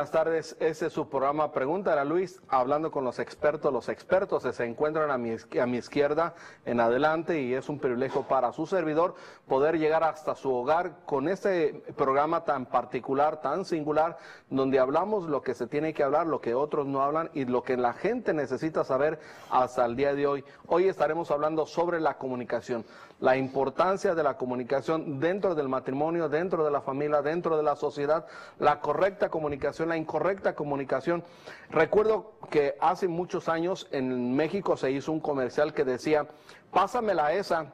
buenas tardes. Este es su programa Pregúntale a Luis, hablando con los expertos. Los expertos se encuentran a mi, a mi izquierda en adelante y es un privilegio para su servidor poder llegar hasta su hogar con este programa tan particular, tan singular, donde hablamos lo que se tiene que hablar, lo que otros no hablan y lo que la gente necesita saber hasta el día de hoy. Hoy estaremos hablando sobre la comunicación la importancia de la comunicación dentro del matrimonio, dentro de la familia, dentro de la sociedad, la correcta comunicación, la incorrecta comunicación. Recuerdo que hace muchos años en México se hizo un comercial que decía, pásame la ESA,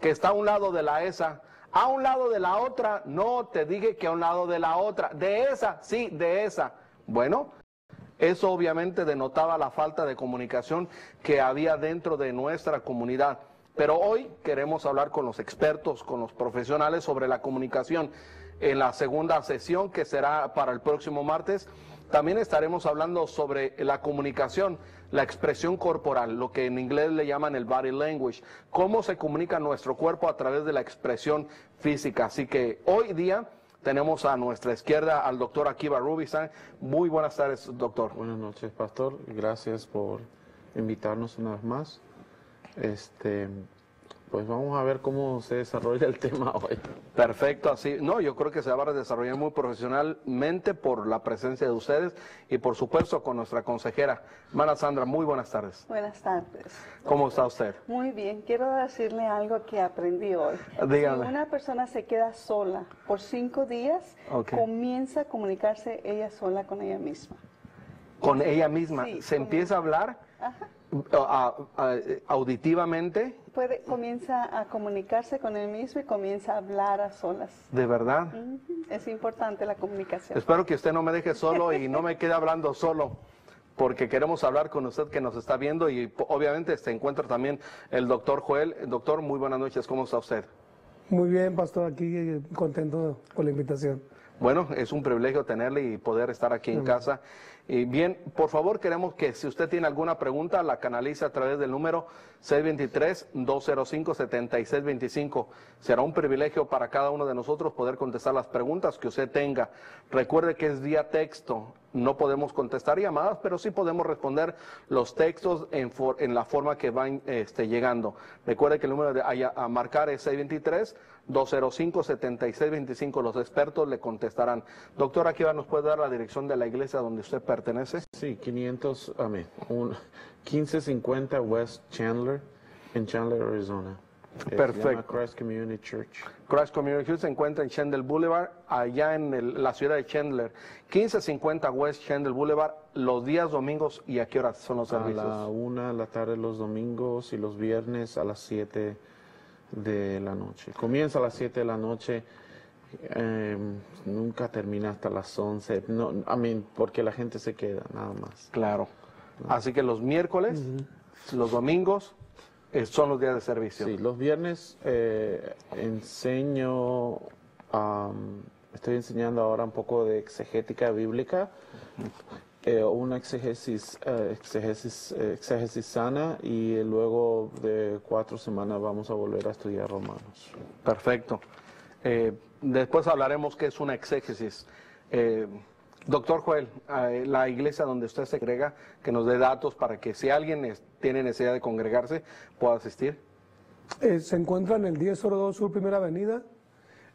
que está a un lado de la ESA. A un lado de la otra, no te dije que a un lado de la otra. De esa, sí, de esa. Bueno, eso obviamente denotaba la falta de comunicación que había dentro de nuestra comunidad. Pero hoy queremos hablar con los expertos, con los profesionales sobre la comunicación. En la segunda sesión, que será para el próximo martes, también estaremos hablando sobre la comunicación, la expresión corporal, lo que en inglés le llaman el body language, cómo se comunica nuestro cuerpo a través de la expresión física. Así que hoy día tenemos a nuestra izquierda al doctor Akiva Rubinstein. Muy buenas tardes, doctor. Buenas noches, pastor. Gracias por invitarnos una vez más. Este, pues vamos a ver cómo se desarrolla el tema hoy. Perfecto, así. No, yo creo que se va a desarrollar muy profesionalmente por la presencia de ustedes y por supuesto con nuestra consejera. Hermana Sandra, muy buenas tardes. Buenas tardes. ¿Cómo está usted? Muy bien. Quiero decirle algo que aprendí hoy. Dígame. Si una persona se queda sola por cinco días, comienza a comunicarse ella sola con ella misma. Con ella misma. ¿Se empieza a hablar? Ajá auditivamente. Puede, comienza a comunicarse con él mismo y comienza a hablar a solas. ¿De verdad? Es importante la comunicación. Espero que usted no me deje solo y no me quede hablando solo, porque queremos hablar con usted que nos está viendo y obviamente se encuentra también el doctor Joel. Doctor, muy buenas noches, ¿cómo está usted? Muy bien, pastor, aquí eh, contento con la invitación. Bueno, es un privilegio tenerle y poder estar aquí en casa. Y bien, por favor, queremos que si usted tiene alguna pregunta, la canalice a través del número 623-205-7625. Será un privilegio para cada uno de nosotros poder contestar las preguntas que usted tenga. Recuerde que es vía texto. No podemos contestar llamadas, pero sí podemos responder los textos en, en la forma que van este, llegando. Recuerde que el número de, a, marcar es 623 205-7625. Los expertos le contestarán. Doctor, aquí va, ¿nos puede dar la dirección de la iglesia donde usted pertenece? Sí, 500, a mí, 1550 West Chandler, en Chandler, Arizona. Perfecto. Christ Community Church. Christ Community Church se encuentra en Chandler Boulevard, allá en la ciudad de Chandler. 1550 West Chandler Boulevard, los días domingos y a qué horas son los servicios? A la una de la tarde los domingos y los viernes a las 7 de la noche. Comienza a las 7 de la noche, em, nunca termina hasta las 11, no, I porque la gente se queda, nada más. Claro. Así que los miércoles, los domingos, eh, son los días de servicio. Sí, los viernes eh, enseño, estoy enseñando ahora un poco de exegética bíblica eh, una exégesis, exégesis, eh, exégesis, sana y luego de cuatro semanas vamos a volver a estudiar romanos. Perfecto. después hablaremos qué es una exégesis. Doctor Joel, la iglesia donde usted se agrega, que nos dé datos para que si alguien tiene necesidad de congregarse, pueda asistir. se encuentra en el 1002 Sur Primera Avenida,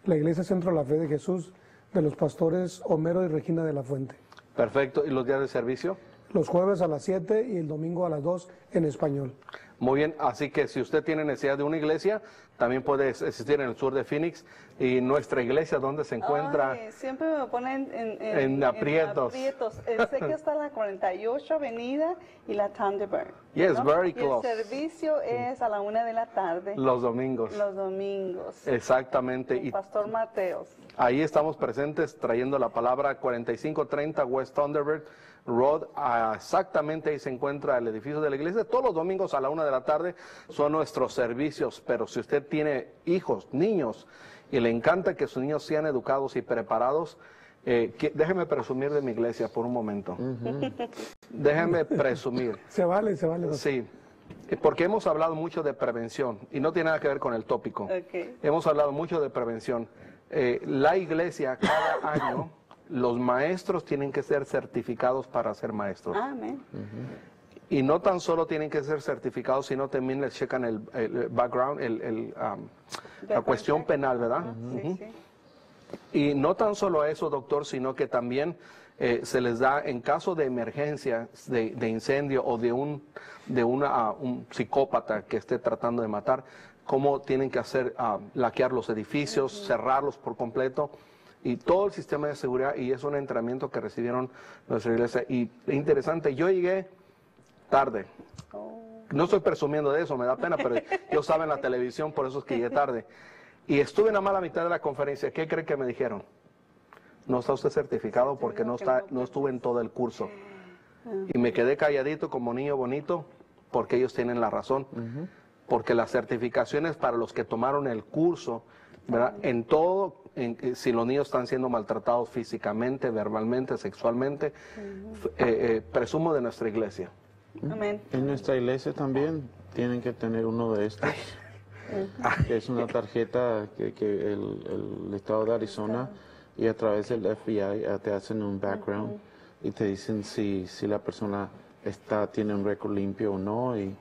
la Iglesia Centro de la Fe de Jesús, de los pastores Homero y Regina de la Fuente. Perfecto. ¿Y los días de servicio? Los jueves a las 7 y el domingo a las 2 en español. Muy bien, así que si usted tiene necesidad de una iglesia, también puede existir en el sur de Phoenix. ¿Y nuestra iglesia dónde se encuentra? siempre me ponen en, en, aprietos. Eh, sé que está la 48 Avenida y la Thunderbird. Yes, very close. el servicio es a la una de la tarde. Los domingos. Los domingos. Exactamente. y Pastor Mateos. Ahí estamos presentes trayendo la palabra 4530 West Thunderbird Road. Ah, exactamente ahí se encuentra el edificio de la iglesia. Todos los domingos a la una de la tarde son nuestros servicios. Pero si usted tiene hijos, niños, y le encanta que sus niños sean educados y preparados, eh, déjeme presumir de mi iglesia por un momento. Déjeme presumir. Se vale, se vale. Sí. Porque hemos hablado mucho de prevención y no tiene nada que ver con el tópico. Hemos hablado mucho de prevención. Eh, la iglesia cada año los maestros tienen que ser certificados para ser maestros. Amén. Y no tan solo tienen que ser certificados, sino también les checan el, el background, el, el, um, la cuestión penal, ¿verdad? Sí, sí. Y no tan solo eso, doctor, sino que también eh, se les da en caso de emergencia, de, de incendio o de un de una, un psicópata que esté tratando de matar, cómo tienen que hacer ah, laquear los edificios, cerrarlos por completo. Y todo el sistema de seguridad y es un entrenamiento que recibieron nuestra iglesia. Y interesante, yo llegué tarde. No estoy presumiendo de eso, me da pena, pero yo estaba en la televisión, por eso es que llegué tarde. Y estuve en la mala mitad de la conferencia. ¿Qué cree que me dijeron? No está usted certificado porque no, está, no estuve en todo el curso. Y me quedé calladito como niño bonito porque ellos tienen la razón. Porque las certificaciones para los que tomaron el curso, ¿verdad? En todo, en, eh, si los niños están siendo maltratados físicamente, verbalmente, sexualmente, eh, eh, presumo de nuestra iglesia. Amén. En nuestra iglesia también tienen que tener uno de estos. que es una tarjeta que, que el, el, estado de Arizona y a través del FBI te hacen un background y te dicen si, si la persona está, tiene un récord limpio o no y,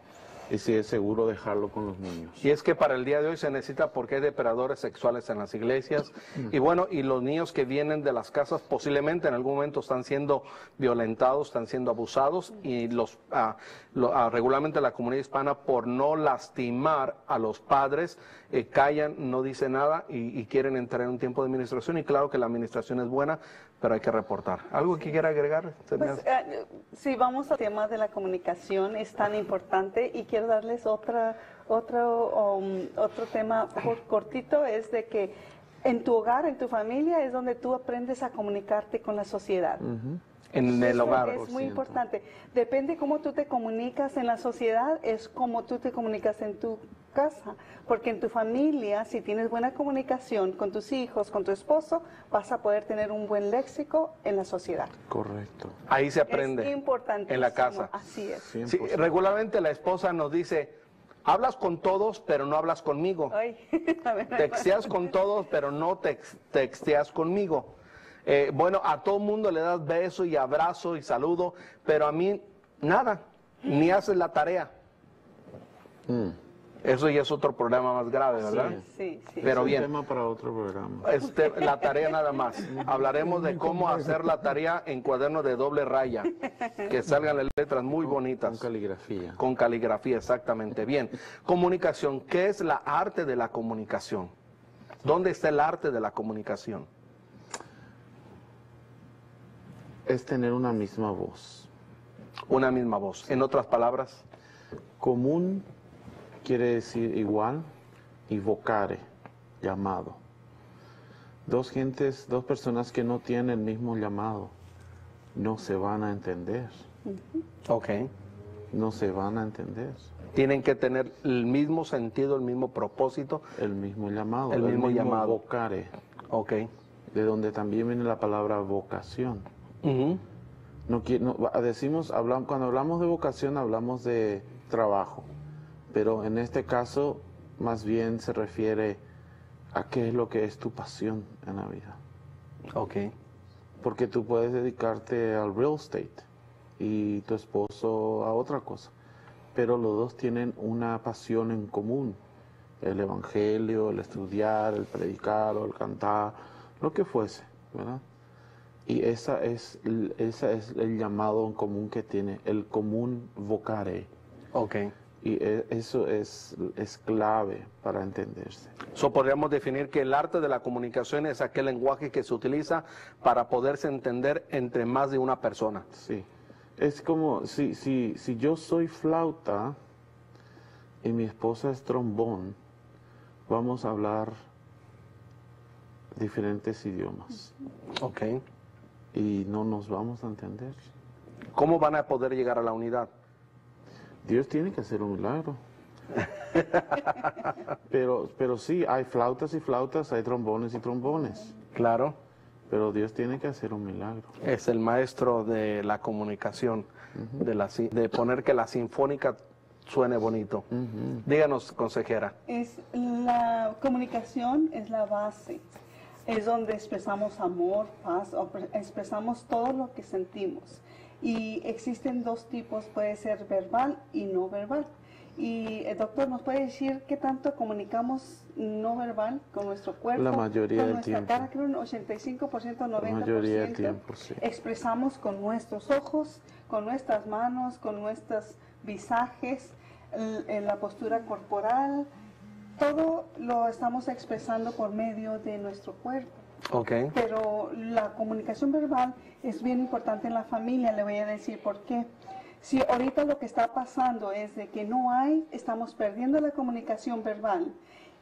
y si es seguro dejarlo con los niños. Y es que para el día de hoy se necesita porque hay depredadores sexuales en las iglesias. Y bueno, y los niños que vienen de las casas posiblemente en algún momento están siendo violentados, están siendo abusados y los ah, lo- ah, regularmente la comunidad hispana por no lastimar a los padres eh, callan, no dicen nada y, y quieren entrar en un tiempo de administración. Y claro que la administración es buena, pero hay que reportar. ¿Algo que quiera agregar? Pues, eh, si vamos al tema de la comunicación, es tan importante y quiero darles otra, otro, um, otro tema cor- cortito, es de que en tu hogar, en tu familia, es donde tú aprendes a comunicarte con la sociedad. en el Eso hogar. Es muy importante. Depende cómo tú te comunicas en la sociedad, es como tú te comunicas en tu casa. Porque en tu familia, si tienes buena comunicación con tus hijos, con tu esposo, vas a poder tener un buen léxico en la sociedad. Correcto. Ahí se aprende. Es importante. En la casa. Así es. 100%. Sí, regularmente la esposa nos dice, hablas con todos, pero no hablas conmigo. Ay, a ver. Texteas con todos, pero no tex- texteas conmigo. Eh, bueno, a todo mundo le das beso y abrazo y saludo, pero a mí nada, ni haces la tarea. Mm. Eso ya es otro problema más grave, ¿verdad? Sí, sí. Pero Es un bien. tema para otro programa. Este, la tarea nada más. Hablaremos de cómo hacer la tarea en cuaderno de doble raya, que salgan las letras muy Con bonitas. caligrafía. Con caligrafía, exactamente. Bien. Comunicación. ¿Qué es la arte de la comunicación? ¿Dónde está el arte de la comunicación? Es tener una misma voz. Una misma voz. En otras palabras, Común quiere decir igual y vocare, llamado. Dos gentes, dos personas que no tienen el mismo llamado, no se van a entender, ok. no se van a entender. Tienen que tener el mismo sentido, el mismo propósito. El mismo llamado, El mismo llamado. vocare, Ok. de donde también viene la palabra vocación. No, no, decimos, hablam- cuando hablamos de vocación hablamos de trabajo, pero en este caso más bien se refiere a qué es lo que es tu pasión en la vida. Ok. Porque tú puedes dedicarte al real estate y tu esposo a otra cosa, pero los dos tienen una pasión en común, el evangelio, el estudiar, el predicar o el cantar, lo que fuese, ¿verdad? Y esa es, esa es el llamado en común que tiene, el común vocare. Ok. Y e- eso es, es clave para entenderse. So podríamos definir que el arte de la comunicación es aquel lenguaje que se utiliza para poderse entender entre más de una persona. Sí. Es como si, si, si yo soy flauta y mi esposa es trombón, vamos a hablar diferentes idiomas Ok. y no nos vamos a entender. ¿Cómo van a poder llegar a la unidad? Dios tiene que hacer un milagro. pero, pero sí, hay flautas y flautas, hay trombones y trombones, Claro. pero Dios tiene que hacer un milagro. Es el maestro de la comunicación, de, la, de poner que la sinfónica suene bonito. Díganos, consejera. Es la comunicación es la base. es donde expresamos amor, paz, expresamos todo lo que sentimos. Y existen dos tipos, puede ser verbal y no verbal. Y el doctor nos puede decir qué tanto comunicamos no verbal con nuestro cuerpo, La mayoría con del nuestra tiempo. cara, creo un 85%, 90%. La mayoría del tiempo, sí. Expresamos con nuestros ojos, con nuestras manos, con nuestros visajes, en la postura corporal, todo lo estamos expresando por medio de nuestro cuerpo. Ok. Pero la comunicación verbal es bien importante en la familia, le voy a decir por qué. Si ahorita lo que está pasando es de que no hay, estamos perdiendo la comunicación verbal.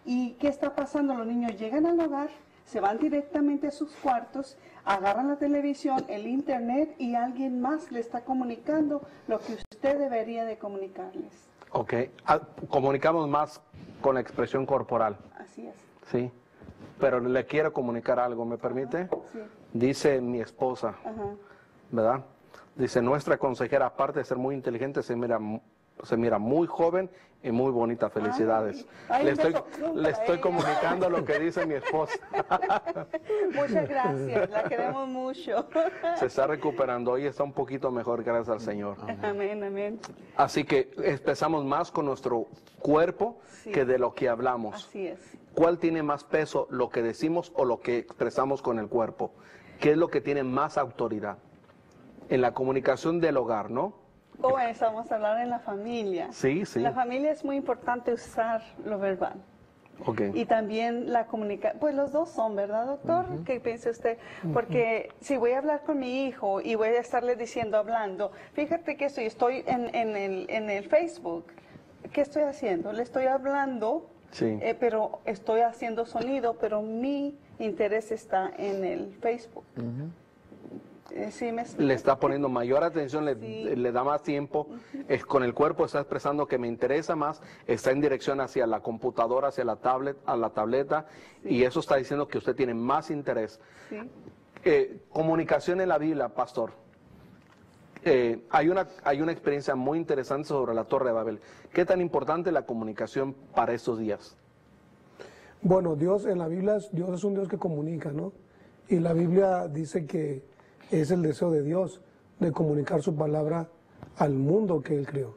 ¿Y qué está pasando? Los niños llegan al hogar, se van directamente a sus cuartos, agarran la televisión, el internet y alguien más le está comunicando lo que usted debería de comunicarles. Ok. Ah, comunicamos más con la expresión corporal, Así es. ¿sí? Pero le quiero comunicar algo, ¿me permite? Sí. Dice mi esposa, Ajá. ¿verdad? Dice, nuestra consejera, aparte de ser muy inteligente, se mira, mu- se mira muy joven y muy bonita. Felicidades. Ay, ay, le estoy, le comunicando lo que dice mi esposa. Muchas gracias, la queremos mucho. Se está recuperando. Hoy está un poquito mejor, gracias al Señor. Amén, amén. Así que expresamos más con nuestro cuerpo Sí. que de lo que hablamos. Así es. ¿Cuál tiene más peso, lo que decimos o lo que expresamos con el cuerpo? ¿Qué es lo que tiene más autoridad? En la comunicación del hogar, ¿no? O estamos a hablar en la familia. Sí, sí. La familia es muy importante usar lo verbal. Ok. Y también la comunicación, pues los dos son, ¿verdad, doctor? ¿Qué piensa usted? Porque si voy a hablar con mi hijo y voy a estarle diciendo, hablando, fíjate que estoy, estoy en, en el, en el Facebook, ¿qué estoy haciendo? Le estoy hablando, Sí. eh, pero estoy haciendo sonido, pero mi interés está en el Facebook. Eh, ¿sí me le está poniendo mayor atención, le, Sí. le da más tiempo, es, con el cuerpo está expresando que me interesa más, está en dirección hacia la computadora, hacia la tablet, a la tableta, y eso está diciendo que usted tiene más interés. Sí. Eh, comunicación en la Biblia, pastor. Eh, hay, una, hay una experiencia muy interesante sobre la Torre de Babel. ¿Qué tan importante es la comunicación para estos días? Bueno, Dios en la Biblia, Dios es un Dios que comunica, ¿no? Y la Biblia dice que es el deseo de Dios de comunicar su palabra al mundo que Él creó.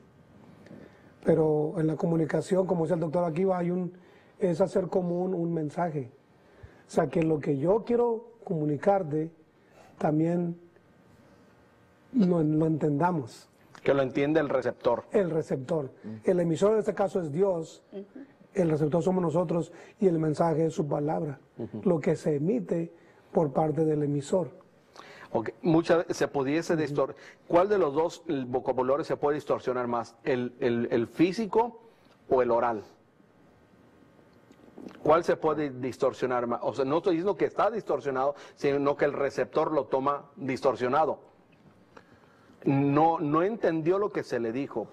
Pero en la comunicación, como dice el doctor aquí, hay un, es hacer común un mensaje. O sea, que lo que yo quiero comunicarte, también lo, lo entendamos Que lo entiende el receptor. el receptor. El emisor en este caso es Dios, el receptor somos nosotros y el mensaje es su palabra, lo que se emite por parte del emisor. Ok, Muchas se pudiese distorsionar. ¿Cuál de los dos el vocabulario se puede distorsionar más? ¿El, el- el físico o el oral? ¿Cuál se puede distorsionar más? O sea, no estoy diciendo que está distorsionado, sino que el receptor lo toma distorsionado. No, no entendió lo que se le dijo.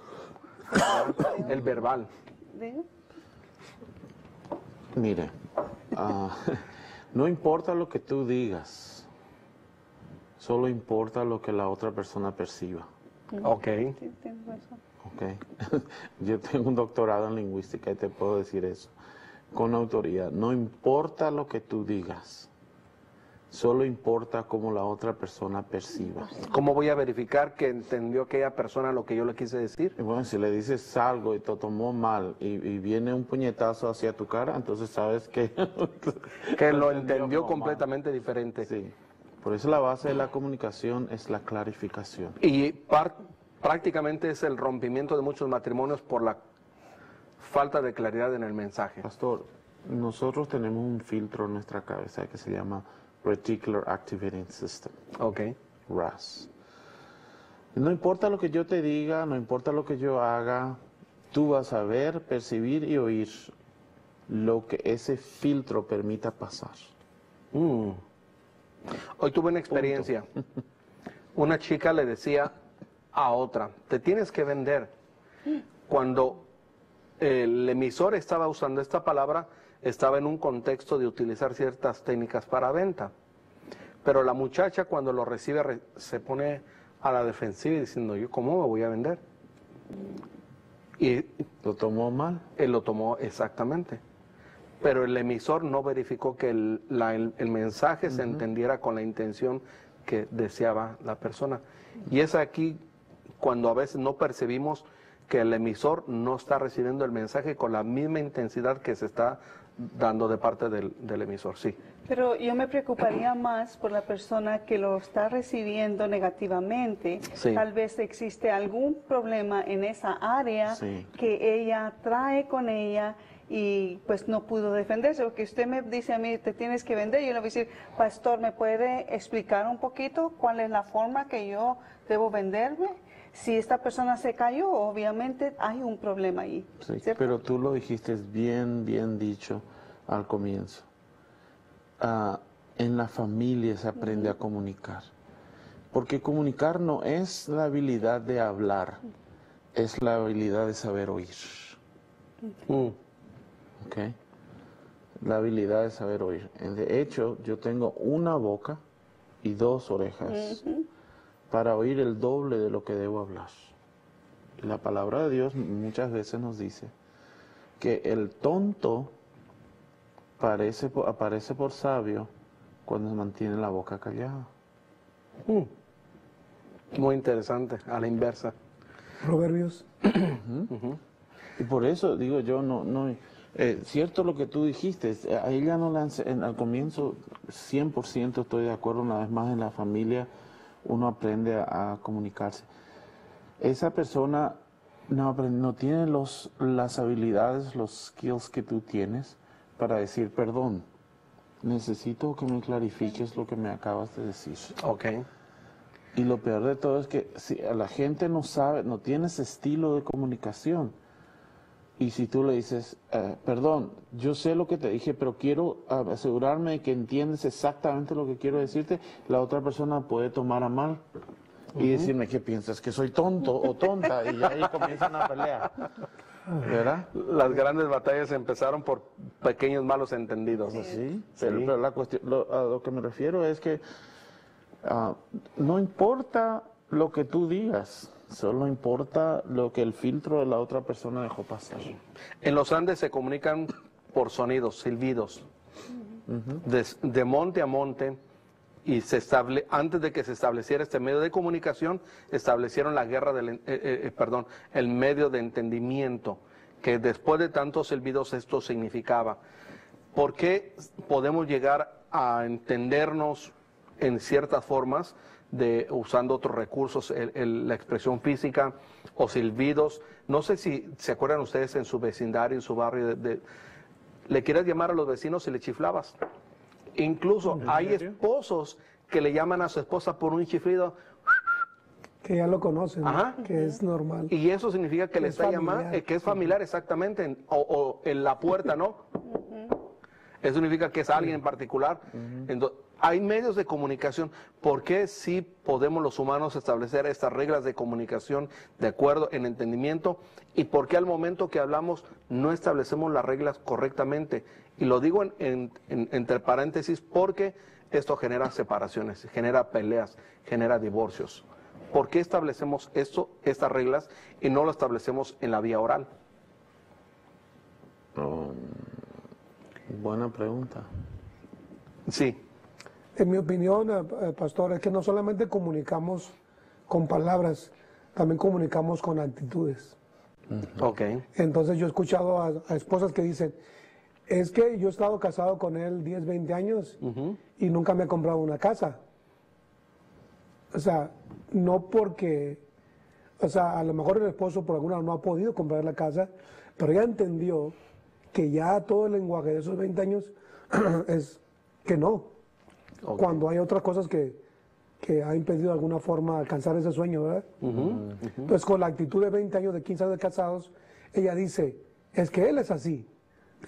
El verbal. Mire, ah, no importa lo que tú digas, solo importa lo que la otra persona perciba. Ok. Sí, tienes razón. ¿ok? Yo tengo un doctorado en lingüística y te puedo decir eso con autoridad. No importa lo que tú digas, solo importa cómo la otra persona perciba. ¿Cómo voy a verificar que entendió aquella persona lo que yo le quise decir? Bueno, si le dices algo y te tomó mal y, y viene un puñetazo hacia tu cara, entonces sabes que... Que lo Entendió como mal. completamente diferente. Sí. Por eso la base de la comunicación es la clarificación. Y prácticamente es el rompimiento de muchos matrimonios por la falta de claridad en el mensaje. Pastor, nosotros tenemos un filtro en nuestra cabeza que se llama Reticular Activating System, Ok. RAS. No importa lo que yo te diga, no importa lo que yo haga, tú vas a ver, percibir y oír lo que ese filtro permita pasar. Mm. Hoy tuve una experiencia. Una chica le decía a otra, te tienes que vender. Cuando el emisor estaba usando esta palabra, estaba en un contexto de utilizar ciertas técnicas para venta. Pero la muchacha cuando lo recibe re- se pone a la defensiva diciendo, yo cómo me voy a vender. Y ¿Lo tomó mal? él lo tomó exactamente. pero el emisor no verificó que el, la- el- el mensaje se entendiera con la intención que deseaba la persona. Y es aquí cuando a veces no percibimos que el emisor no está recibiendo el mensaje con la misma intensidad que se está dando de parte del, del emisor. Sí. Pero yo me preocuparía más por la persona que lo está recibiendo negativamente. Sí. Tal vez existe algún problema en esa área Sí. que ella trae con ella y pues no pudo defenderse. Porque usted me dice a mí, te tienes que vender, yo le voy a decir, pastor, ¿me puede explicar un poquito cuál es la forma que yo debo venderme? Si esta persona se cayó, obviamente hay un problema ahí. Sí, pero tú lo dijiste bien, bien dicho al comienzo. Ah, en la familia se aprende a comunicar. Porque comunicar no es la habilidad de hablar, es la habilidad de saber oír. Mm. ¿ok? La habilidad de saber oír. De hecho, yo tengo una boca y dos orejas para oír el doble de lo que debo hablar. Y La palabra de Dios muchas veces nos dice que el tonto parece, aparece por sabio cuando mantiene la boca callada. Muy interesante, a la inversa. Proverbios. Y por eso digo yo, no, no, eh, cierto lo que tú dijiste, a ella no la en- al comienzo 100% estoy de acuerdo, una vez más en la familia uno aprende a, a comunicarse. Esa persona no, no tiene los, las habilidades, los skills que tú tienes para decir perdón. Necesito que me clarifiques lo que me acabas de decir. Ok. Y lo peor de todo es que si la gente no sabe, no tiene ese estilo de comunicación. Y si tú le dices, eh, perdón, yo sé lo que te dije, pero quiero ah, asegurarme de que entiendes exactamente lo que quiero decirte, la otra persona puede tomar a mal y decirme que piensas que soy tonto o tonta y ahí comienza una pelea. ¿Verdad? Las grandes batallas empezaron por pequeños malos entendidos. Sí, pero, pero la cuestión, lo- a lo que me refiero es que ah, no importa lo que tú digas, solo importa lo que el filtro de la otra persona dejó pasar. En los Andes se comunican por sonidos, silbidos, de, de monte a monte. Y se estable, antes de que se estableciera este medio de comunicación, establecieron la guerra del, eh, eh, eh, perdón, el medio de entendimiento, que después de tantos silbidos esto significaba. ¿Por qué podemos llegar a entendernos en ciertas formas de usando otros recursos, el- el- la expresión física o silbidos? No sé si se acuerdan ustedes en su vecindario, en su barrio, de, de- le quieres llamar a los vecinos y le chiflabas. Incluso hay esposos que le llaman a su esposa por un chiflido que ya lo conocen, ¿no? Que es normal. y eso significa que le Es está llamando, familiar. eh, que es familiar exactamente, en- o, o en la puerta, ¿no? Eso significa que es alguien en particular. Entonces, hay medios de comunicación. ¿Por qué sí podemos los humanos establecer estas reglas de comunicación de acuerdo en entendimiento? ¿Y por qué al momento que hablamos no establecemos las reglas correctamente? Y lo digo en- en- en- entre paréntesis porque esto genera separaciones, genera peleas, genera divorcios. ¿Por qué establecemos esto, estas reglas y no lo establecemos en la vía oral? Um, buena pregunta. Sí, En mi opinión, eh, eh, pastor, es que no solamente comunicamos con palabras, también comunicamos con actitudes. ok. Entonces yo he escuchado a, a esposas que dicen, es que yo he estado casado con él 10, 20 años y nunca me he comprado una casa. O sea, no porque, o sea, a lo mejor el esposo por alguna no ha podido comprar la casa, pero ella entendió que ya todo el lenguaje de esos 20 años es que no. Cuando hay otras cosas que, que ha impedido de alguna forma alcanzar ese sueño, ¿verdad? Entonces, con la actitud de 20 años, de 15 años de casados, ella dice, es que él es así.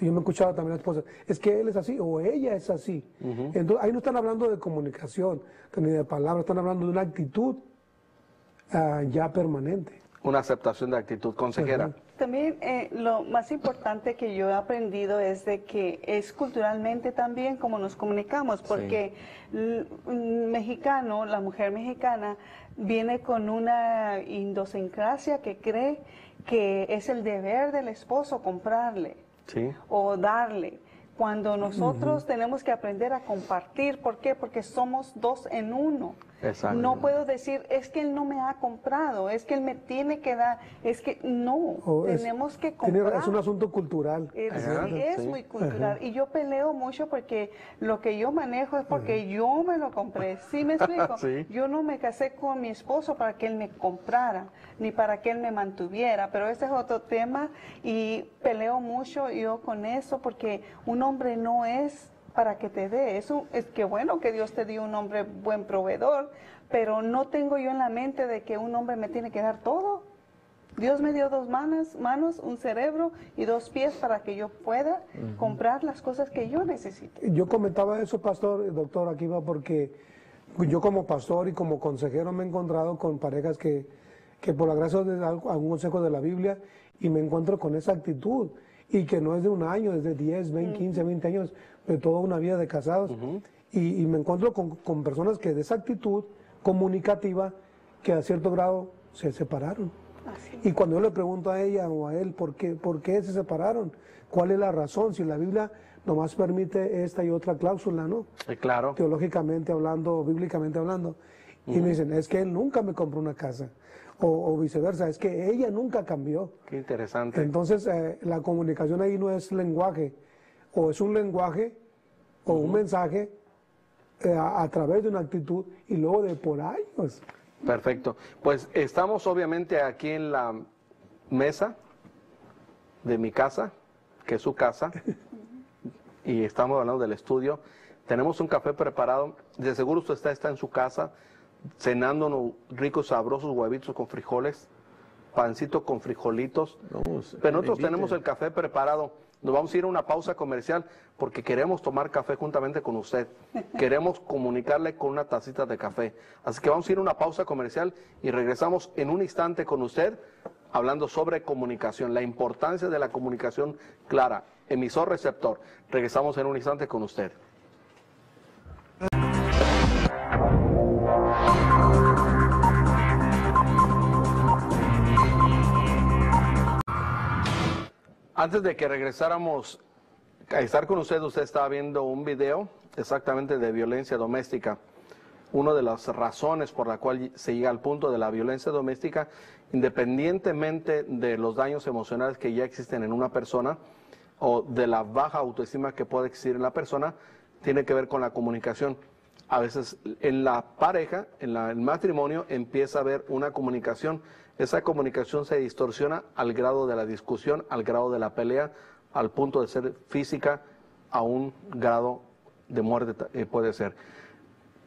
Yo me he escuchado también a la esposa, es que él es así o ella es así. Entonces, ahí no están hablando de comunicación ni de palabras, están hablando de una actitud ah, ya permanente. Una aceptación de actitud consejera. También eh, lo más importante que yo he aprendido es de que es culturalmente también como nos comunicamos, porque l- un mexicano, la mujer mexicana, viene con una idiosincrasia que cree que es el deber del esposo comprarle Sí. o darle. cuando nosotros tenemos que aprender a compartir. ¿Por qué? Porque somos dos en uno. Exacto. No puedo decir, es que él no me ha comprado, es que él me tiene que dar, es que no, O es- tenemos que tiene- comprar. es un asunto cultural. Es, Ajá, es sí. muy cultural. Y yo peleo mucho porque lo que yo manejo es porque yo me lo compré. ¿Sí me explico? Sí. Yo no me casé con mi esposo para que él me comprara, ni para que él me mantuviera. Pero ese es otro tema y peleo mucho yo con eso porque un hombre no es para que te dé. Es, un- es que bueno que Dios te dio un hombre buen proveedor, pero no tengo yo en la mente de que un hombre me tiene que dar todo. Dios me dio dos manos, manos, un cerebro y dos pies para que yo pueda comprar las cosas que yo necesito. Yo comentaba eso, pastor, doctor, aquí va porque yo como pastor y como consejero me he encontrado con parejas que, que por la gracia de algún consejo de la Biblia y me encuentro con esa actitud y que no es de un año, es de 10, 20, 15, 20 años, de toda una vida de casados. y, y me encuentro con, con personas que de esa actitud comunicativa que a cierto grado se separaron. Así. Y cuando yo le pregunto a ella o a él por qué, por qué se separaron, cuál es la razón, si la Biblia nomás permite esta y otra cláusula, ¿no? Sí, claro. Teológicamente hablando, bíblicamente hablando. Y me dicen, es que él nunca me compró una casa. O, o viceversa, es que ella nunca cambió. Qué interesante. Entonces, eh, la comunicación ahí no es lenguaje, o es un lenguaje o un mensaje eh, a, a través de una actitud y luego de por años. Perfecto. Pues estamos obviamente aquí en la mesa de mi casa, que es su casa, y estamos hablando del estudio. Tenemos un café preparado. De seguro usted está, está en su casa cenando unos ricos, sabrosos huevitos con frijoles, pancito con frijolitos. No, Pero nosotros invite. tenemos el café preparado. Nos vamos a ir a una pausa comercial porque queremos tomar café juntamente con usted. Queremos comunicarle con una tacita de café. Así que vamos a ir a una pausa comercial y regresamos en un instante con usted hablando sobre comunicación, la importancia de la comunicación clara, emisor-receptor. Regresamos en un instante con usted. Antes de que regresáramos a estar con usted, usted estaba viendo un video exactamente de violencia doméstica. Una de las razones por la cual se llega al punto de la violencia doméstica, independientemente de los daños emocionales que ya existen en una persona o de la baja autoestima que puede existir en la persona, tiene que ver con la comunicación. A veces en la pareja, en la- el matrimonio, empieza a haber una comunicación. Esa comunicación se distorsiona al grado de la discusión, al grado de la pelea, al punto de ser física, a un grado de muerte eh, puede ser.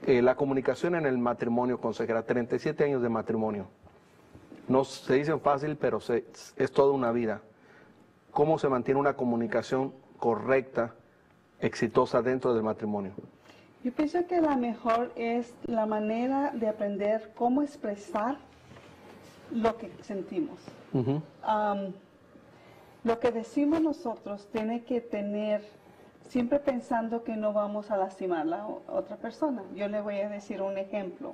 Eh, la comunicación en el matrimonio, consejera, 37 años de matrimonio. No se dicen fácil, pero se- es toda una vida. ¿Cómo se mantiene una comunicación correcta, exitosa dentro del matrimonio? Yo pienso que la mejor es la manera de aprender cómo expresar lo que sentimos. Ujú. Am, lo que decimos nosotros tiene que tener, siempre pensando que no vamos a lastimar a la otra persona. Yo le voy a decir un ejemplo.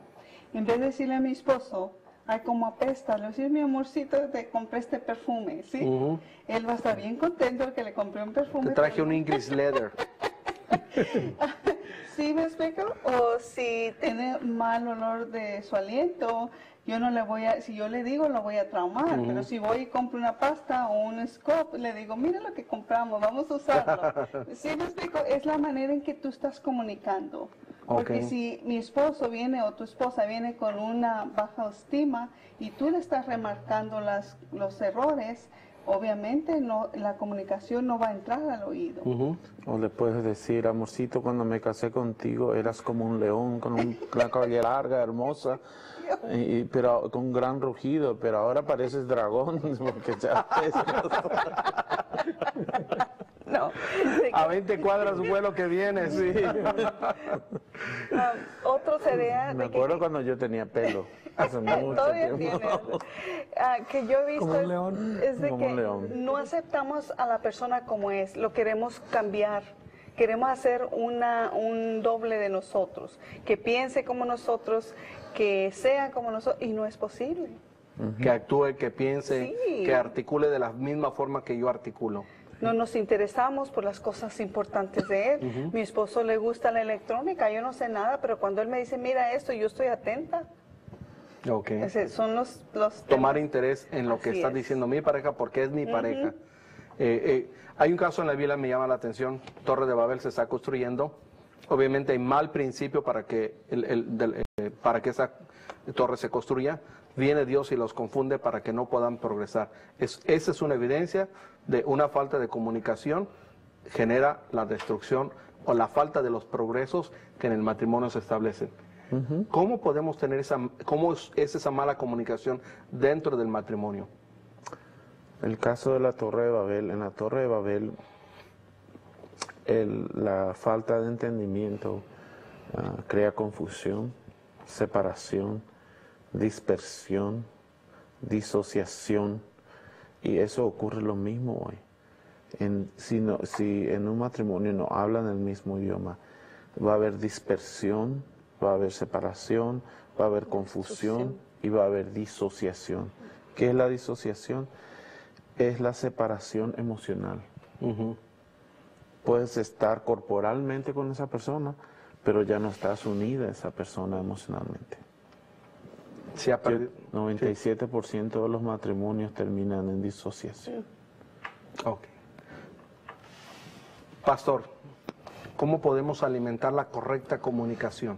En vez de decirle a mi esposo, ay, como apesta, le voy a decir, mi amorcito, te compré este perfume, ¿sí? Ujú. Él va a estar bien contento que le compré un perfume. Te traje pero- un English leather. ¿Sí me explico? O si tiene mal olor de su aliento, yo no le voy a, si yo le digo, lo voy a traumar. Pero si voy y compro una pasta o un scope, le digo, mira lo que compramos, vamos a usarlo. ¿Sí me explico? Es la manera en que tú estás comunicando. Porque si mi esposo viene o tu esposa viene con una baja estima y tú le estás remarcando las, los errores, obviamente no, la comunicación no va a entrar al oído. O le puedes decir, amorcito, cuando me casé contigo eras como un león con un- una larga, hermosa, y, y- pero con un gran rugido, pero ahora pareces dragón porque ya No. A 20 cuadras vuelo que viene, sí. Ah, otro sería Me que- acuerdo cuando yo tenía pelo, hace mucho todavía tiempo. tiene ah, que yo he visto Como un es- león. es de Como que un león. no aceptamos a la persona como es, lo queremos cambiar. Queremos hacer una, un doble de nosotros, que piense como nosotros, que sea como nosotros, y no es posible. Que actúe, que piense, Sí. que articule de la misma forma que yo articulo. No nos interesamos por las cosas importantes de él. Mi esposo le gusta la electrónica, yo no sé nada, pero cuando él me dice, mira esto, yo estoy atenta. Ok. Ese son los, los Tomar interés en lo que Así está es. diciendo mi pareja porque es mi pareja. Eh, eh, hay un caso en la Biblia, me llama la atención, Torre de Babel se está construyendo. Obviamente hay mal principio para que, el- el- del- eh, para que esa torre se construya. Viene Dios y los confunde para que no puedan progresar. Es, esa es una evidencia de una falta de comunicación genera la destrucción o la falta de los progresos que en el matrimonio se establecen. ¿Cómo podemos tener esa, cómo es, es esa mala comunicación dentro del matrimonio? El caso de la Torre de Babel, en la Torre de Babel, el- la falta de entendimiento ah, crea confusión, separación, dispersión, disociación, y eso ocurre lo mismo hoy. En, si, no- si en un matrimonio no hablan el mismo idioma, va a haber dispersión, va a haber separación, va a haber confusión y va a haber disociación. ¿Qué es la disociación? Es la separación emocional. Puedes estar corporalmente con esa persona, pero ya no estás unida a esa persona emocionalmente. Se ha Yo- perdido. 97% de los matrimonios terminan en disociación. Ok. Pastor, ¿cómo podemos alimentar la correcta comunicación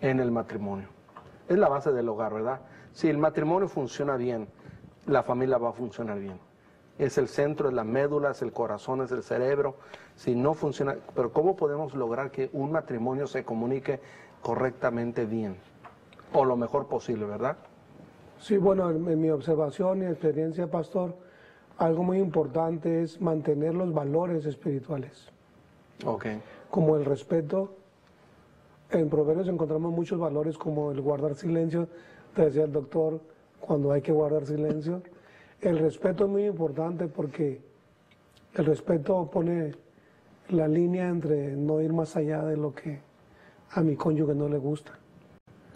en el matrimonio? Es la base del hogar, ¿verdad? Si el matrimonio funciona bien, la familia va a funcionar bien. Es el centro, es la médula, es el corazón, es el cerebro. Si no funciona, pero ¿cómo podemos lograr que un matrimonio se comunique correctamente bien? O lo mejor posible, ¿verdad? Sí, bueno, en, mi observación y experiencia, pastor, algo muy importante es mantener los valores espirituales, Ok. como el respeto. En Proverbios encontramos muchos valores como el guardar silencio, te decía el doctor, cuando hay que guardar silencio. El respeto es muy importante porque el respeto pone la línea entre no ir más allá de lo que a mi cónyuge no le gusta.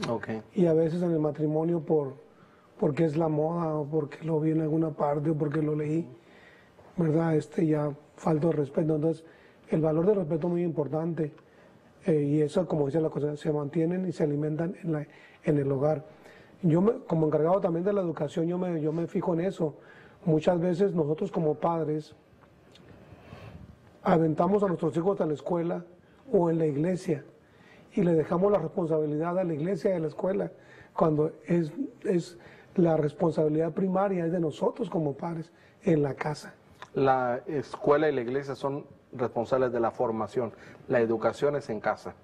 Ok. Y a veces en el matrimonio por porque es la moda o porque lo vi en alguna parte o porque lo leí, ¿verdad? Este ya falta de respeto. Entonces, el valor del respeto es muy importante. Eh, y eso, como dice la cosa, se mantienen y se alimentan en, la, en el hogar. Yo, me- como encargado también de la educación, yo me, yo me fijo en eso. Muchas veces nosotros como padres aventamos a nuestros hijos a la escuela o en la iglesia y le dejamos la responsabilidad a la iglesia y a la escuela, cuando es, es la responsabilidad primaria es de nosotros como padres en la casa. La escuela y la iglesia son responsables de la formación. La educación es en casa.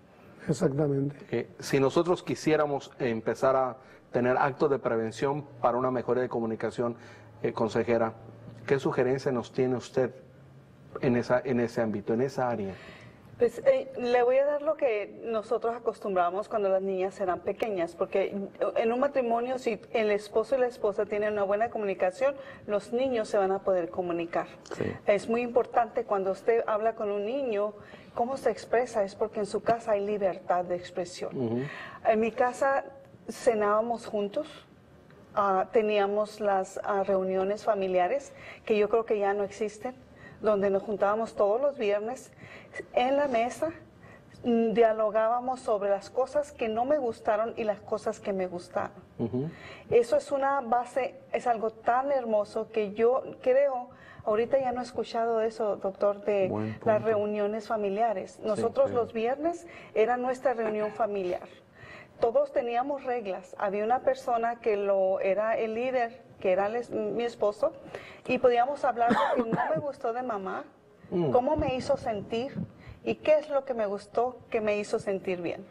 Exactamente. Eh, si nosotros quisiéramos empezar a tener actos de prevención para una mejoría de comunicación, eh, consejera, ¿qué sugerencia nos tiene usted en, esa, en ese ámbito, en esa área? Pues eh, le voy a dar lo que nosotros acostumbrábamos cuando las niñas eran pequeñas, porque en un matrimonio si el esposo y la esposa tienen una buena comunicación, los niños se van a poder comunicar. Sí. Es muy importante cuando usted habla con un niño, cómo se expresa, es porque en su casa hay libertad de expresión. En mi casa cenábamos juntos, ah, teníamos las ah, reuniones familiares, que yo creo que ya no existen, donde nos juntábamos todos los viernes en la mesa, mm, dialogábamos sobre las cosas que no me gustaron y las cosas que me gustaron. Eso es una base, es algo tan hermoso que yo creo, ahorita ya no he escuchado eso, doctor, de las reuniones familiares. Nosotros sí. los viernes era nuestra reunión familiar. Todos teníamos reglas. Había una persona que lo era el líder, que era mi esposo, y podíamos hablar de que no me gustó de mamá, cómo me hizo sentir y qué es lo que me gustó que me hizo sentir bien.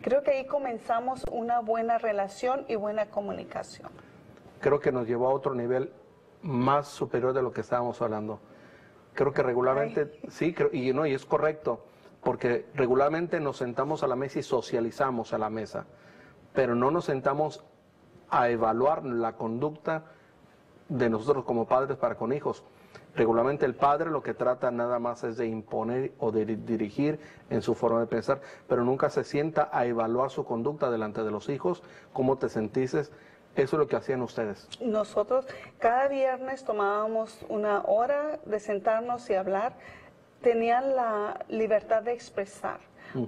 Creo que ahí comenzamos una buena relación y buena comunicación. Creo que nos llevó a otro nivel más superior de lo que estábamos hablando. Creo que regularmente, sí, creo- y no, y es correcto, porque regularmente nos sentamos a la mesa y socializamos a la mesa, pero no nos sentamos a evaluar la conducta de nosotros como padres para con hijos. Regularmente el padre lo que trata nada más es de imponer o de di- dirigir en su forma de pensar, pero nunca se sienta a evaluar su conducta delante de los hijos, cómo te sentiste Eso es lo que hacían ustedes. Nosotros cada viernes tomábamos una hora de sentarnos y hablar. Tenían la libertad de expresar.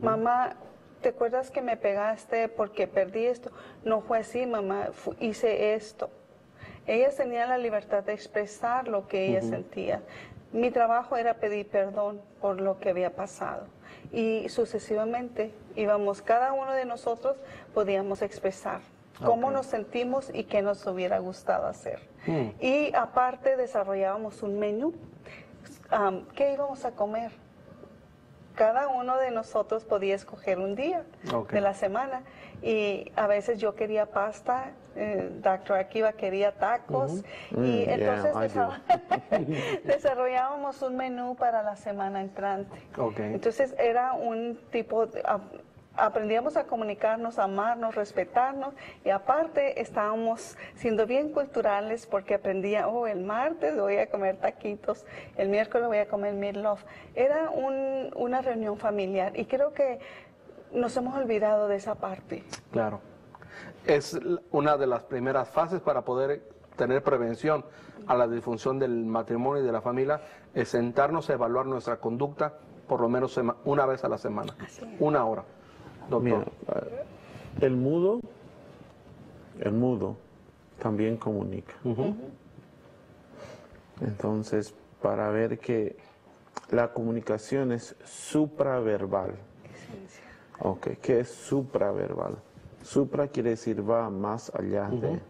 Mamá, ¿te acuerdas que me pegaste porque perdí esto? No fue así, mamá, fu- hice esto. Ellas tenían la libertad de expresar lo que ellas sentían. Mi trabajo era pedir perdón por lo que había pasado. Y sucesivamente íbamos, cada uno de nosotros podíamos expresar cómo nos sentimos y qué nos hubiera gustado hacer. Mm. Y aparte desarrollábamos un menú. Am, ¿Qué íbamos a comer? Cada uno de nosotros podía escoger un día de la semana y a veces yo quería pasta, eh, Dr. Akiva quería tacos y Mm, entonces desarrollábamos un menú para la semana entrante. Entonces era un tipo, de- a- aprendíamos a comunicarnos, a amarnos, respetarnos y aparte estábamos siendo bien culturales porque aprendía, oh, el martes voy a comer taquitos, el miércoles voy a comer meatloaf. Era un- una reunión familiar y creo que nos hemos olvidado de esa parte. Claro. Es una de las primeras fases para poder tener prevención a la disfunción del matrimonio y de la familia, es sentarnos a evaluar nuestra conducta por lo menos una vez a la semana. Una hora. Doctor. Mira, el mudo, el mudo también comunica. Entonces, para ver que la comunicación es supraverbal. Ok, ¿qué es supraverbal? Supra quiere decir va más allá de.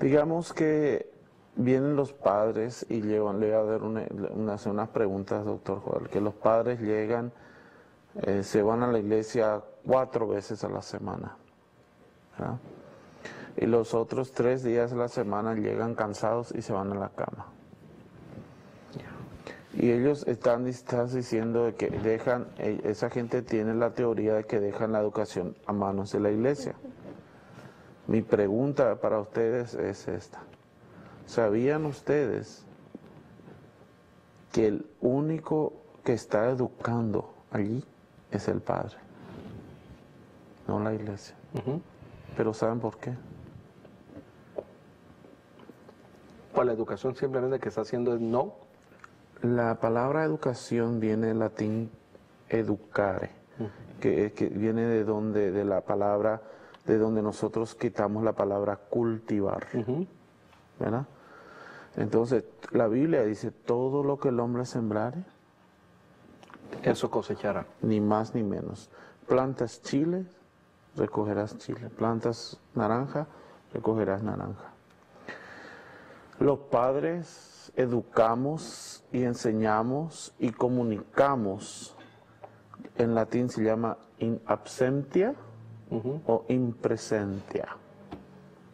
Digamos que vienen los padres y llevan, le voy a dar una, unas preguntas, doctor Joel, que los padres llegan, eh, se van a la iglesia cuatro veces a la semana. Y los otros tres días a la semana llegan cansados y se van a la cama. Y ellos están, estás diciendo que dejan, eh, esa gente tiene la teoría de que dejan la educación a manos de la iglesia. Mi pregunta para ustedes es esta. ¿Sabían ustedes que el único que está educando allí es el Padre? No la iglesia. Pero ¿saben por qué? Pues la educación simplemente que está haciendo es no. La palabra educación viene del latín educare, que, que viene de donde, de la palabra, de donde nosotros quitamos la palabra cultivar. ¿verdad? Entonces, la Biblia dice, todo lo que el hombre sembrare, Eso cosechará. ni más ni menos. Plantas chile, recogerás chile. Plantas naranja, recogerás naranja. Los padres educamos y enseñamos y comunicamos. En latín se llama in absentia o in presentia.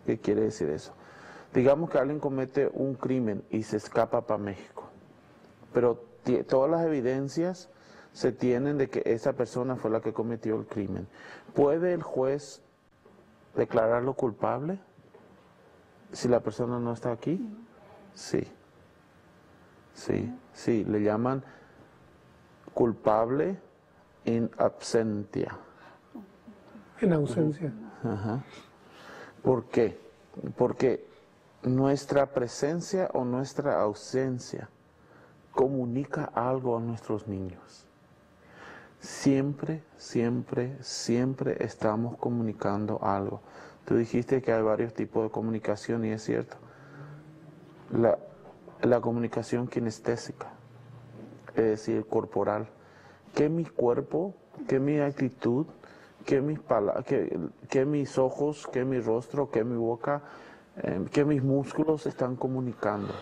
¿Qué quiere decir eso? Digamos que alguien comete un crimen y se escapa para México, pero todas las evidencias se tienen de que esa persona fue la que cometió el crimen. ¿Puede el juez declararlo culpable si la persona no está aquí? Sí. Sí, sí, le llaman culpable in absentia. En ausencia. Ajá. ¿Por qué? Porque nuestra presencia o nuestra ausencia comunica algo a nuestros niños. Siempre, siempre, siempre estamos comunicando algo. Tú dijiste que hay varios tipos de comunicación y es cierto. La, comunicación kinestésica, es decir, corporal. Que mi cuerpo, que mi actitud, que mis, que mis ojos, que mi rostro, que mi boca, eh, que mis músculos están comunicando.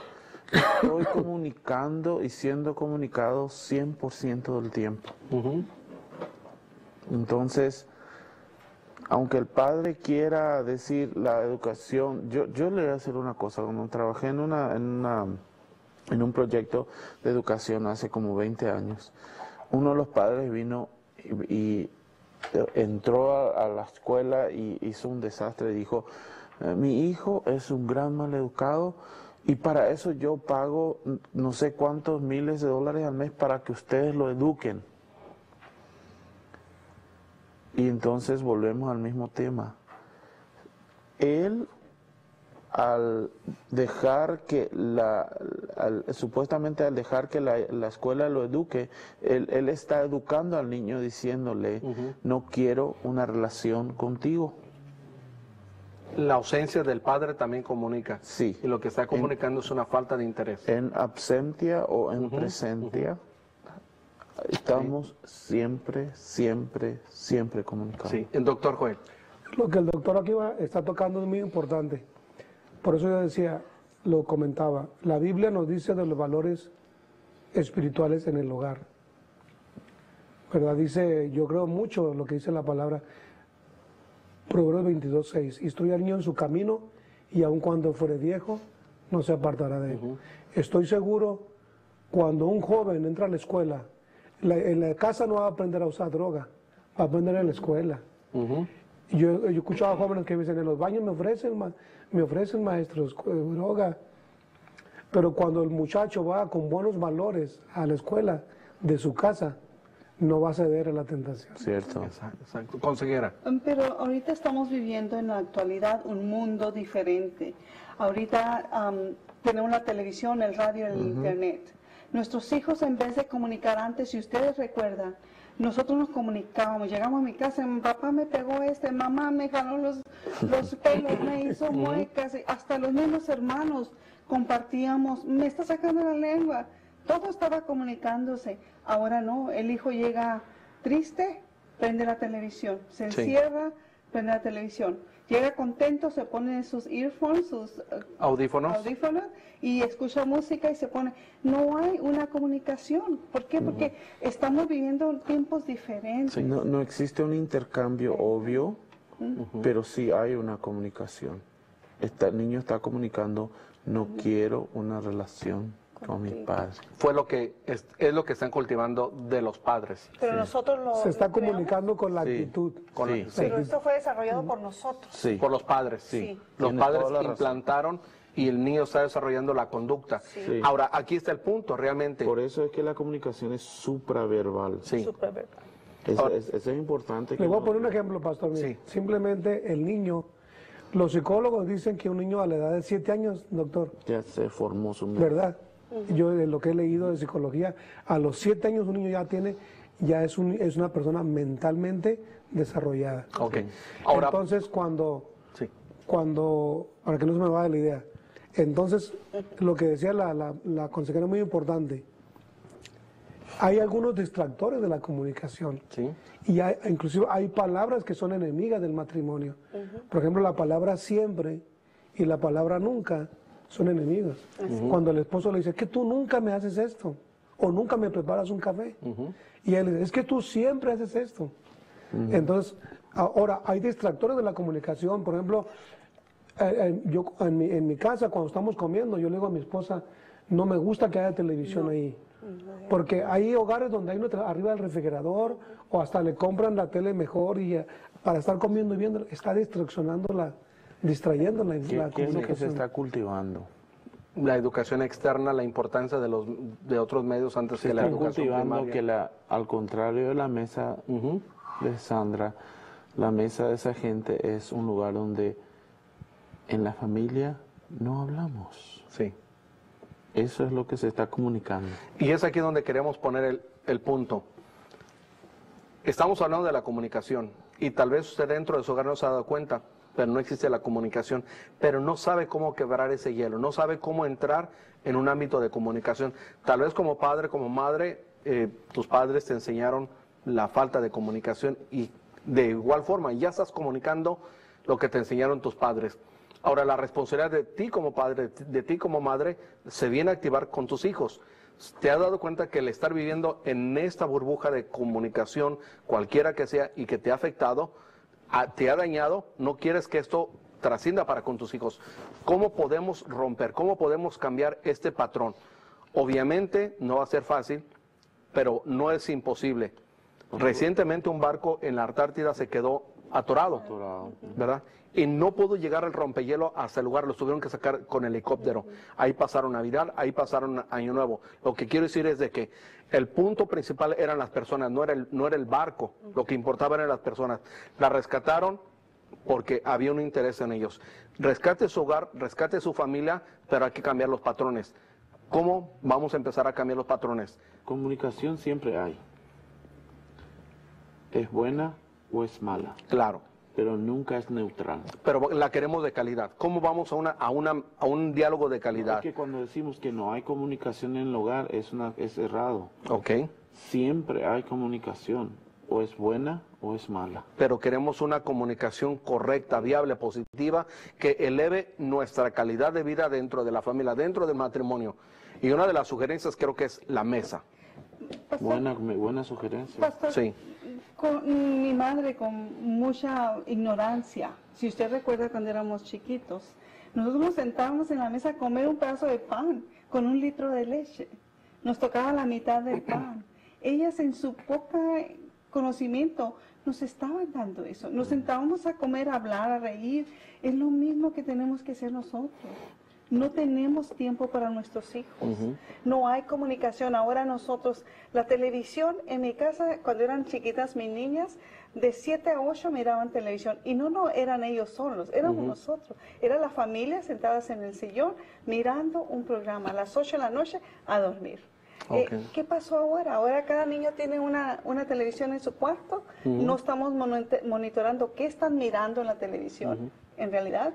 Estoy comunicando y siendo comunicado 100% del tiempo. Ujú. Entonces, aunque el padre quiera decir la educación, yo, yo le voy a decir una cosa, cuando trabajé en, una, en, una, en un proyecto de educación hace como 20 años, uno de los padres vino y, y entró a, a la escuela y hizo un desastre, dijo, "Eh, mi hijo es un gran maleducado y para eso yo pago no sé cuántos miles de dólares al mes para que ustedes lo eduquen. Y entonces volvemos al mismo tema. él al dejar que la, al- supuestamente al dejar que la, la escuela lo eduque, él, él está educando al niño diciéndole, no quiero una relación contigo. La ausencia del padre también comunica. Sí. Y lo que está comunicando es una falta de interés. En absentia o en presencia, estamos siempre, siempre, siempre comunicando. Sí. El doctor Joel. Lo que el doctor aquí va- está tocando es muy importante. Por eso yo decía, lo comentaba, la Biblia nos dice de los valores espirituales en el hogar. ¿Verdad? Dice, yo creo mucho lo que dice la palabra, Proverbios 22, 6, instruye al niño en su camino y aun cuando fuere viejo, no se apartará de él. Estoy seguro, cuando un joven entra a la escuela, la- en la casa no va a aprender a usar droga, va a aprender en la escuela. Yo, yo he escuchado a jóvenes que me dicen, en los baños me ofrecen, ma- me ofrecen maestros eh, droga. Pero cuando el muchacho va con buenos valores a la escuela de su casa, no va a ceder a la tentación. ¿Cierto? Exacto. exacto. Consejera. Um, Pero ahorita estamos viviendo en la actualidad un mundo diferente. Ahorita am, tenemos la televisión, el radio, el internet. Nuestros hijos, en vez de comunicar antes, si ustedes recuerdan, nosotros nos comunicábamos, llegamos a mi casa, mi papá me pegó este, mamá me jaló los, los pelos, me hizo muecas, hasta los mismos hermanos compartíamos, me está sacando la lengua, todo estaba comunicándose. Ahora no, el hijo llega triste, prende la televisión, se Sí. encierra, prende la televisión. Llega contento, se pone sus earphones, sus eh, Audífonos. audífonos y escucha música y se pone. No hay una comunicación. ¿Por qué? Porque estamos viviendo tiempos diferentes. No, no existe un intercambio obvio, pero sí hay una comunicación. Está- el niño está comunicando, no quiero una relación con mi padre. Fue lo que es, es lo que están cultivando de los padres. Pero nosotros lo Se está lo creamos, comunicando con la Sí. actitud. Con Sí. la- sí, Pero esto fue desarrollado por nosotros. Sí. por los padres. Sí. Los padres implantaron y el niño está desarrollando la conducta. Sí. Ahora, aquí está el punto, realmente. Por eso es que la comunicación es supraverbal. Sí. Es- es- Eso es importante. que Le voy a poner un ejemplo, pastor. Simplemente el niño, los psicólogos dicen que un niño a la edad de 7 años, doctor, Ya se formó su mente. ¿verdad? Yo de lo que he leído de psicología, a los 7 años un niño ya tiene, ya es, un, es una persona mentalmente desarrollada. Ok. Ahora, Entonces cuando, sí. cuando, para que no se me vaya la idea, entonces lo que decía la, la, la consejera es muy importante. Hay algunos distractores de la comunicación. Sí. Y hay, inclusive hay palabras que son enemigas del matrimonio. Por ejemplo, la palabra siempre y la palabra nunca son enemigas. Cuando el esposo le dice, que tú nunca me haces esto, o nunca me preparas un café. Y él le dice, es que tú siempre haces esto. Entonces, ahora, hay distractores de la comunicación. Por ejemplo, eh, eh, yo en mi, en mi casa, cuando estamos comiendo, yo le digo a mi esposa, no me gusta que haya televisión ahí. Porque hay hogares donde hay una arriba del refrigerador o hasta le compran la tele mejor y eh, para estar comiendo y viendo, está distraccionando la, distrayendo la, ¿Qué, la qué es lo que se está cultivando? La educación externa, la importancia de los de otros medios antes Se que la está educación cultivando primaria. que la, al contrario de la mesa Ujú. de Sandra, la mesa de esa gente es un lugar donde en la familia no hablamos. Sí. Eso es lo que se está comunicando. Y es aquí donde queremos poner el, el punto. Estamos hablando de la comunicación y tal vez usted dentro de su hogar no se ha dado cuenta, pero no existe la comunicación, pero no sabe cómo quebrar ese hielo, no sabe cómo entrar en un ámbito de comunicación. Tal vez como padre, como madre, eh, tus padres te enseñaron la falta de comunicación y de igual forma ya estás comunicando lo que te enseñaron tus padres. Ahora la responsabilidad de ti como padre, de ti como madre, se viene a activar con tus hijos. ¿Te has dado cuenta que el estar viviendo en esta burbuja de comunicación, cualquiera que sea, y que te ha afectado, a- te ha dañado, no quieres que esto trascienda para con tus hijos? ¿Cómo podemos romper? ¿Cómo podemos cambiar este patrón? Obviamente no va a ser fácil, pero no es imposible. Recientemente un barco en la Antártida se quedó atorado, Atorado. ¿verdad? Y no pudo llegar el rompehielo hasta el lugar, los tuvieron que sacar con helicóptero. Ahí pasaron Navidad, ahí pasaron Año Nuevo. Lo que quiero decir es de que el punto principal eran las personas, no era el, no era el barco. Lo que importaba eran las personas. La rescataron, porque había un interés en ellos. Rescate su hogar, rescate su familia, pero hay que cambiar los patrones. ¿Cómo vamos a empezar a cambiar los patrones? Comunicación siempre hay. Es buena o es mala, Claro, pero nunca es neutral. pero la queremos de calidad. ¿Cómo vamos a, una, a, una, a un diálogo de calidad? Es que cuando decimos que no hay comunicación en el hogar es, una, es errado. Ok, Siempre hay comunicación, o es buena o es mala. pero queremos una comunicación correcta, viable, positiva, que eleve nuestra calidad de vida dentro de la familia, dentro del matrimonio. Y una de las sugerencias creo que es la mesa. Buena, buena sugerencia. Pastor, Sí. Con mi madre con mucha ignorancia, si usted recuerda cuando éramos chiquitos, nosotros nos sentábamos en la mesa a comer un pedazo de pan con un litro de leche. Nos tocaba la mitad del pan. Ellas en su poca conocimiento nos estaban dando eso. Nos sentábamos a comer, a hablar, a reír. Es lo mismo que tenemos que hacer nosotros. No tenemos tiempo para nuestros hijos. No hay comunicación. Ahora nosotros, la televisión en mi casa, cuando eran chiquitas mis niñas, de 7 a 8 miraban televisión. Y no, no eran ellos solos, éramos nosotros. Era la familia sentadas en el sillón mirando un programa. A las 8 de la noche a dormir. Eh. ¿Qué pasó ahora? Ahora cada niño tiene una, una televisión en su cuarto. No estamos monitorando qué están mirando en la televisión, en realidad.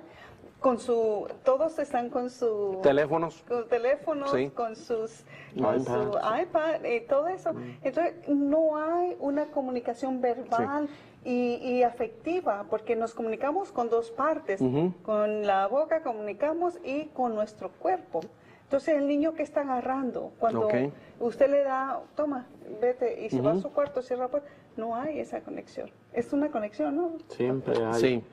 Con su, todos están con su Teléfonos. con teléfonos, Sí. con sus con iPad. su iPad y todo eso. Entonces no hay una comunicación verbal y, y afectiva porque nos comunicamos con dos partes. Con la boca comunicamos y con nuestro cuerpo. Entonces el niño que está agarrando cuando usted le da, toma, vete y se va a su cuarto, cierra la puerta, no hay esa conexión. Es una conexión, ¿no? Siempre hay, Sí.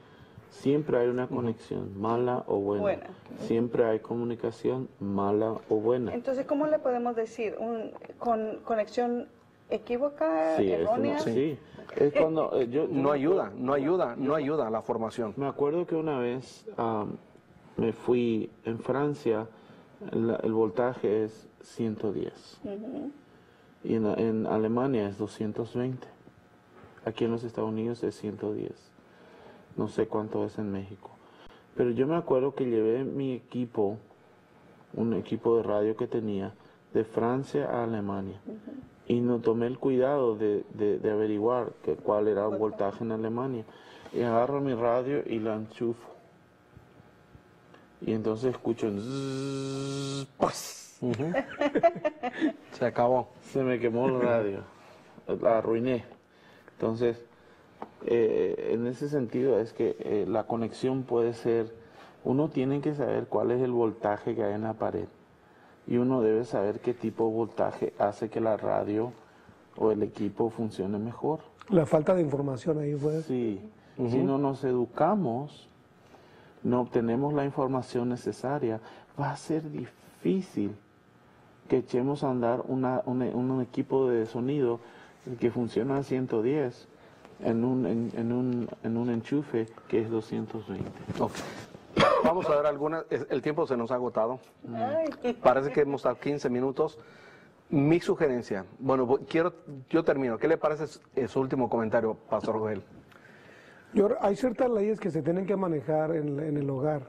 Siempre hay una conexión, mala o buena. Buena. Siempre hay comunicación, mala o buena. Entonces, ¿cómo le podemos decir? Un, con conexión equívoca, Sí, es, errónea. una- sí. Es cuando eh, yo, No ayuda, no ayuda, no ayuda a la formación. Me acuerdo que una vez am, me fui en Francia, el, el voltaje es 110 y en, en Alemania es 220. Aquí en los Estados Unidos es 110. No sé cuánto es en México. Pero yo me acuerdo que llevé mi equipo, un equipo de radio que tenía, de Francia a Alemania. Y no tomé el cuidado de, de- de averiguar que, cuál era el voltaje en Alemania. Y agarro mi radio y la enchufo. Y entonces escucho un zzzz, ¡pas! Se acabó. Se me quemó el radio. La arruiné. Entonces, eh, en ese sentido es que eh, la conexión puede ser, uno tiene que saber cuál es el voltaje que hay en la pared y uno debe saber qué tipo de voltaje hace que la radio o el equipo funcione mejor. La falta de información ahí fue. Sí, si no nos educamos, no obtenemos la información necesaria, va a ser difícil que echemos a andar una- una- un equipo de sonido que funciona a 110 en un, en, en un, en un enchufe que es 220. Ok. Vamos a ver algunas. El tiempo se nos ha agotado. Ay, Parece que hemos dado 15 minutos. Mi sugerencia, bueno, quiero, yo termino. ¿Qué le parece su- eh, su último comentario, Pastor Joel? Yo- hay ciertas leyes que se tienen que manejar en, en el hogar,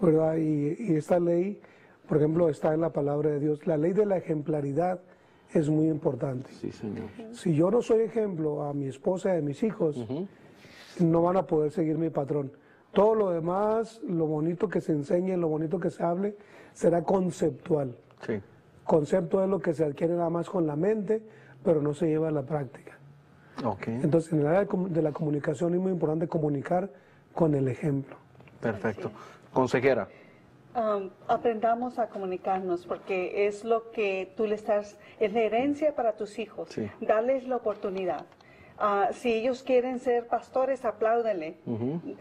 ¿verdad? Y, y esta ley, por ejemplo, está en la palabra de Dios. La ley de la ejemplaridad es muy importante. Sí, señor. Si yo no soy ejemplo a mi esposa y a mis hijos, no van a poder seguir mi patrón. Todo lo demás, lo bonito que se enseñe, lo bonito que se hable, será conceptual. Sí. Concepto es lo que se adquiere nada más con la mente, pero no se lleva a la práctica. Ok. Entonces, en el área de la comunicación es muy importante comunicar con el ejemplo. Perfecto. Consejera. Um, aprendamos a comunicarnos porque es lo que tú le estás, es la herencia para tus hijos. Sí. Darles la oportunidad. Ah, si ellos quieren ser pastores, apláudele.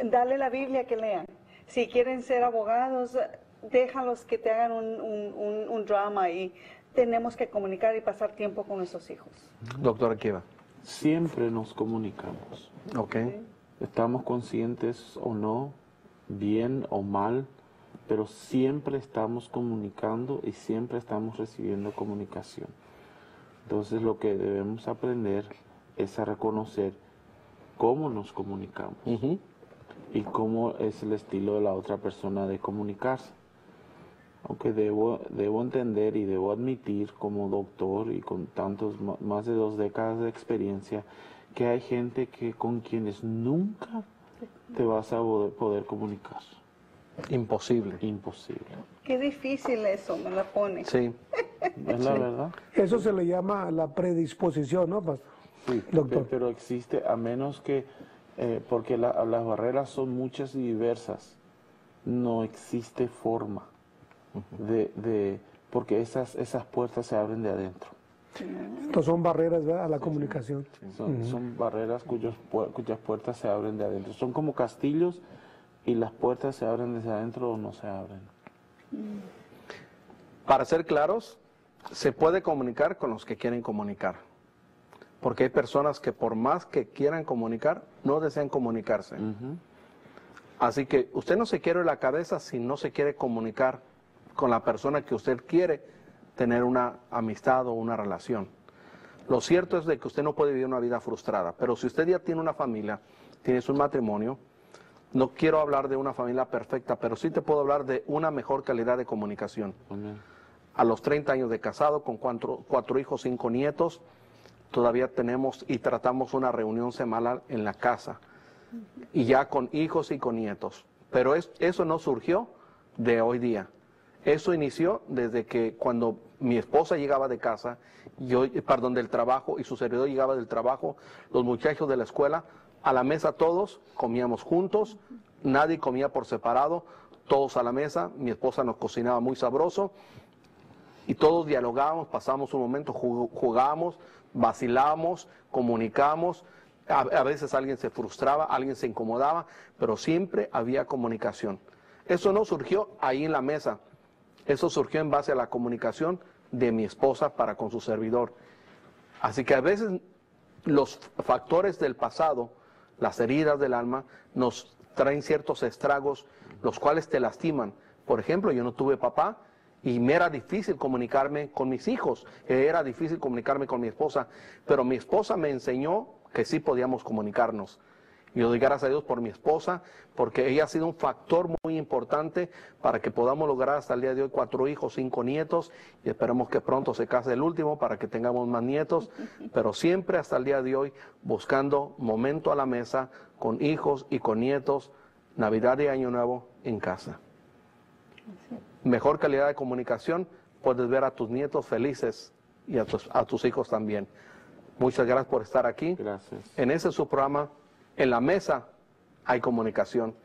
Dale la Biblia que lean. Si quieren ser abogados, déjalos que te hagan un, un- un- un drama y tenemos que comunicar y pasar tiempo con nuestros hijos. Doctora Kiva. Siempre nos comunicamos. Ok. Estamos conscientes o no, bien o mal, pero siempre estamos comunicando y siempre estamos recibiendo comunicación. Entonces lo que debemos aprender es a reconocer cómo nos comunicamos y cómo es el estilo de la otra persona de comunicarse. Aunque debo, debo entender y debo admitir como doctor y con tantos, más de dos décadas de experiencia, que hay gente que con quienes nunca te vas a poder comunicar. Imposible. Imposible. Qué difícil eso, me la pone. Sí. ¿Es la verdad? Eso se le llama la predisposición, ¿no, pastor? Sí, Doctor. pe- pero existe, a menos que, eh, porque la- las barreras son muchas y diversas, no existe forma de, de- porque esas, esas puertas se abren de adentro. Entonces son barreras ¿verdad? a la comunicación. Son, son barreras cuyos, cuyas puertas se abren de adentro. Son como castillos y las puertas se abren desde adentro o no se abren. Para ser claros, se puede comunicar con los que quieren comunicar. Porque hay personas que por más que quieran comunicar, no desean comunicarse. Así que usted no se quiere la cabeza si no se quiere comunicar con la persona que usted quiere tener una amistad o una relación. Lo cierto es de que usted no puede vivir una vida frustrada, pero si usted ya tiene una familia, tienes un matrimonio, no quiero hablar de una familia perfecta, pero sí te puedo hablar de una mejor calidad de comunicación. Amén. A los 30 años de casado, con cuatro, cuatro hijos, cinco nietos, todavía tenemos y tratamos una reunión semanal en la casa y ya con hijos y con nietos. Pero es- eso no surgió de hoy día. Eso inició desde que cuando mi esposa llegaba de casa, yo, perdón, del trabajo y su servidor llegaba del trabajo, los muchachos de la escuela, a la mesa todos comíamos juntos, nadie comía por separado, todos a la mesa, mi esposa nos cocinaba muy sabroso y todos dialogábamos, pasamos un momento, jug- jugábamos, vacilábamos, comunicamos. A, a veces alguien se frustraba, alguien se incomodaba, pero siempre había comunicación. Eso no surgió ahí en la mesa, eso surgió en base a la comunicación de mi esposa para con su servidor. Así que a veces los factores del pasado, las heridas del alma, nos traen ciertos estragos, los cuales te lastiman. Por ejemplo, yo no tuve papá y me era difícil comunicarme con mis hijos, era difícil comunicarme con mi esposa, pero mi esposa me enseñó que sí podíamos comunicarnos. Y yo doy gracias a Dios por mi esposa, porque ella ha sido un factor muy importante para que podamos lograr hasta el día de hoy cuatro hijos, cinco nietos, y esperemos que pronto se case el último para que tengamos más nietos, pero siempre hasta el día de hoy buscando momento a la mesa con hijos y con nietos, Navidad y Año Nuevo en casa. Mejor calidad de comunicación, puedes ver a tus nietos felices y a tus, a tus hijos también. Muchas gracias por estar aquí. Gracias. En ese es su programa, en la mesa hay comunicación.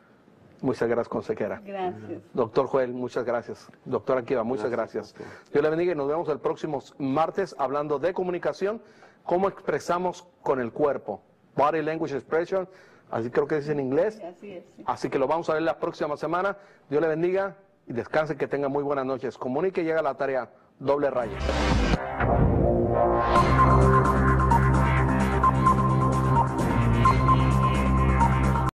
Muchas gracias, consejera. Gracias. Doctor Joel, muchas gracias. Doctor Akiva, muchas gracias. Gracias, Dios le bendiga y nos vemos el próximo martes hablando de comunicación, cómo expresamos con el cuerpo. Body Language Expression, así creo que dice en inglés. Así es. sí. Así que lo vamos a ver la próxima semana. Dios le bendiga y descanse, que tenga muy buenas noches. Comunique y llega la tarea doble raya.